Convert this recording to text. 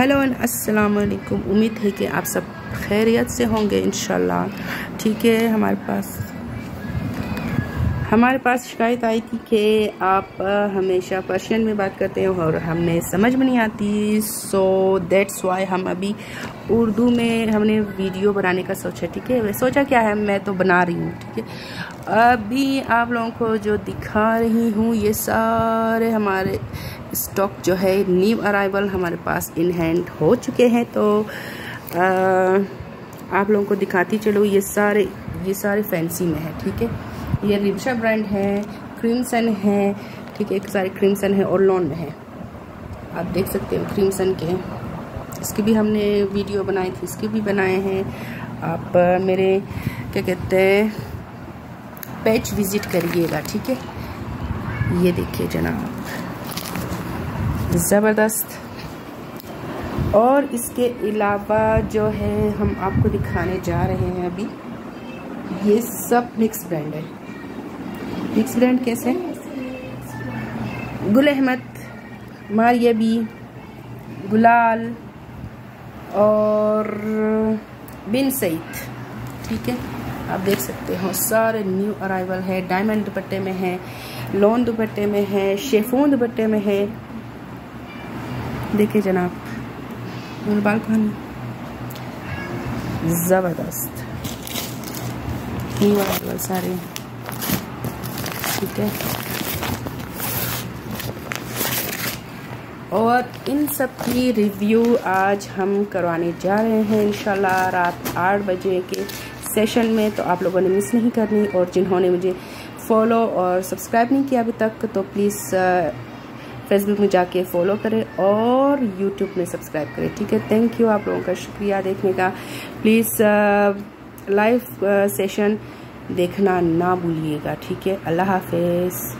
Hello अस्सलाम वालेकुम। उम्मीद है कि आप सब खैरियत से होंगे इन ठीक है, हमारे पास हमारे पास शिकायत आई थी कि आप हमेशा पर्शियन में बात करते हैं और हमें समझ में नहीं आती सो दैट्स वाई हम अभी उर्दू में हमने वीडियो बनाने का सोचा, ठीक है? सोचा क्या है, मैं तो बना रही हूँ, ठीक है? अभी आप लोगों को जो दिखा रही हूँ, ये सारे हमारे स्टॉक जो है न्यू अराइवल हमारे पास इन हैंड हो चुके हैं तो आ, आप लोगों को दिखाती चलो ये सारे ये सारे फैंसी में है ठीक है? ये रिब्शा ब्रांड है क्रीमसन है ठीक है? एक सारे क्रीमसन है और लॉन में है। आप देख सकते हो क्रीमसन के। इसकी भी हमने वीडियो बनाई थी इसके भी बनाए हैं। आप मेरे क्या कहते हैं पेज विज़िट करिएगा ठीक है? ये देखिए जनाब। ज़बरदस्त। और इसके अलावा जो है, हम आपको दिखाने जा रहे हैं अभी, ये सब मिक्स ब्रांड है। मिक्स ब्रांड कैसे? गुल अहमद, मारियबी, गुलाल और बिन सईद। ठीक है? आप देख सकते हो, सारे न्यू अराइवल है। डायमंड दुपट्टे में है लोन दुपट्टे में है शेफोन दुपट्टे में है। देखिए जनाब बाल खानी ज़बरदस्त सारे ठीक है? और इन सब की रिव्यू आज हम करवाने जा रहे हैं, इंशाल्लाह रात आठ बजे के सेशन में तो आप लोगों ने मिस नहीं करनी, और जिन्होंने मुझे फॉलो और सब्सक्राइब नहीं किया अभी तक तो प्लीज़ फेसबुक में जाके फॉलो करें और यूट्यूब में सब्सक्राइब करें। ठीक है? थैंक यू आप लोगों का शुक्रिया देखने का। प्लीज़ लाइव सेशन देखना ना भूलिएगा। ठीक है? अल्लाह हाफिज़।